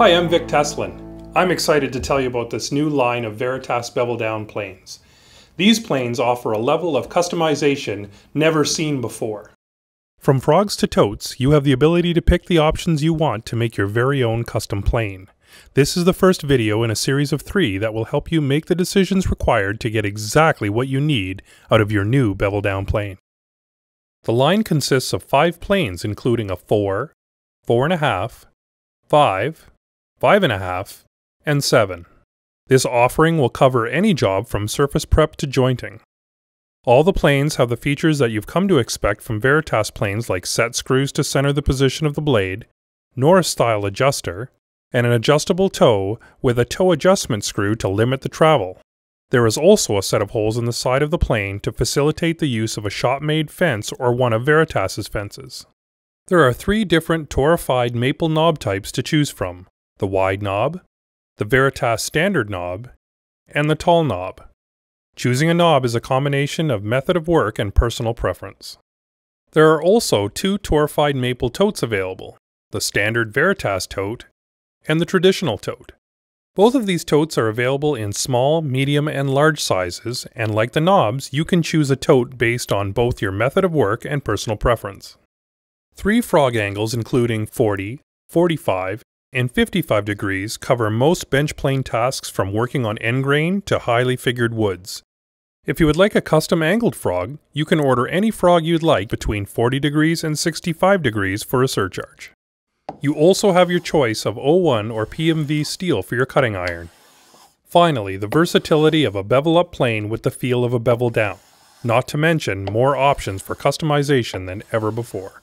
Hi, I'm Vic Tesolin. I'm excited to tell you about this new line of Veritas bevel down planes. These planes offer a level of customization never seen before. From frogs to totes, you have the ability to pick the options you want to make your very own custom plane. This is the first video in a series of three that will help you make the decisions required to get exactly what you need out of your new bevel down plane. The line consists of five planes including a 4, 4.5, 5, 5.5, and 7. This offering will cover any job from surface prep to jointing. All the planes have the features that you've come to expect from Veritas planes like set screws to center the position of the blade, Norris style adjuster, and an adjustable toe with a toe adjustment screw to limit the travel. There is also a set of holes in the side of the plane to facilitate the use of a shop-made fence or one of Veritas's fences. There are three different torrefied maple knob types to choose from, the wide knob, the Veritas standard knob, and the tall knob. Choosing a knob is a combination of method of work and personal preference. There are also two torrefied maple totes available, the standard Veritas tote and the traditional tote. Both of these totes are available in small, medium, and large sizes, and like the knobs, you can choose a tote based on both your method of work and personal preference. Three frog angles including 40, 45, and 55 degrees cover most bench plane tasks from working on end grain to highly figured woods, if you would like a custom angled frog, you can order any frog you'd like between 40 degrees and 65 degrees for a surcharge. You also have your choice of O1 or PMV steel for your cutting iron. Finally, the versatility of a bevel up plane with the feel of a bevel down, not to mention more options for customization than ever before.